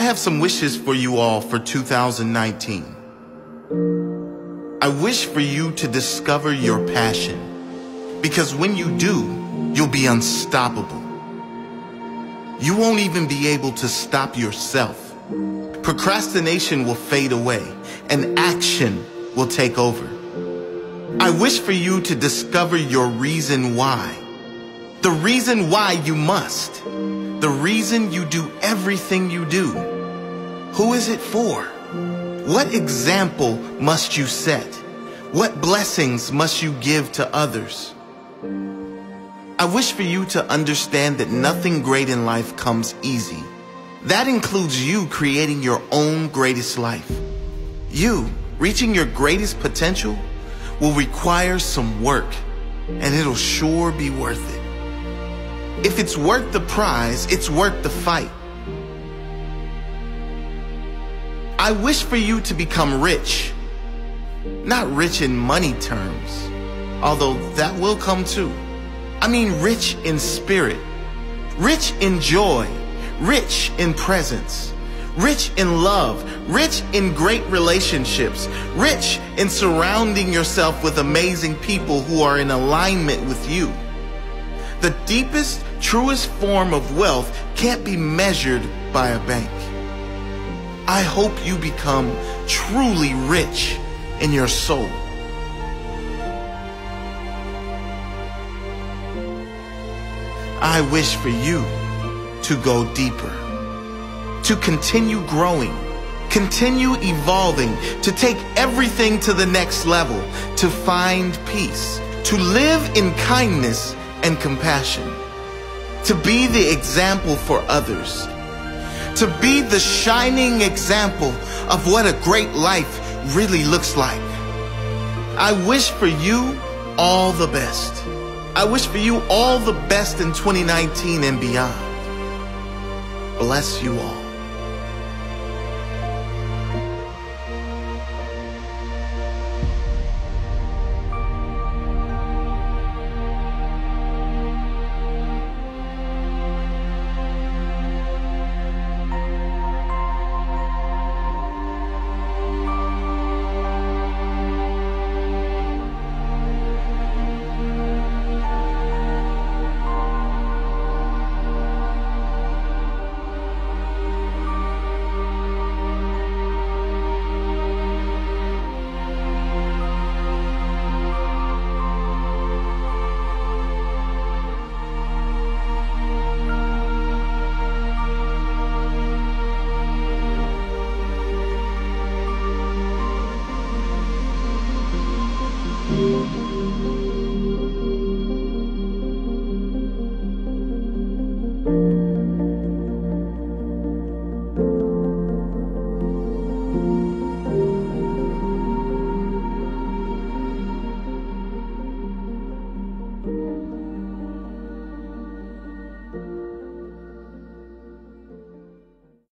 I have some wishes for you all for 2019. I wish for you to discover your passion because when you do, you'll be unstoppable. You won't even be able to stop yourself. Procrastination will fade away and action will take over. I wish for you to discover your reason why. The reason why you must. The reason you do everything you do. Who is it for? What example must you set? What blessings must you give to others? I wish for you to understand that nothing great in life comes easy. That includes you creating your own greatest life. You reaching your greatest potential will require some work, and it'll sure be worth it. If it's worth the prize, it's worth the fight. I wish for you to become rich. Not rich in money terms, although that will come too. I mean rich in spirit, rich in joy, rich in presence, rich in love, rich in great relationships, rich in surrounding yourself with amazing people who are in alignment with you. The deepest, truest form of wealth can't be measured by a bank. I hope you become truly rich in your soul. I wish for you to go deeper, to continue growing, continue evolving, to take everything to the next level, to find peace, to live in kindness and compassion, to be the example for others, to be the shining example of what a great life really looks like. I wish for you all the best. I wish for you all the best in 2019 and beyond. Bless you all.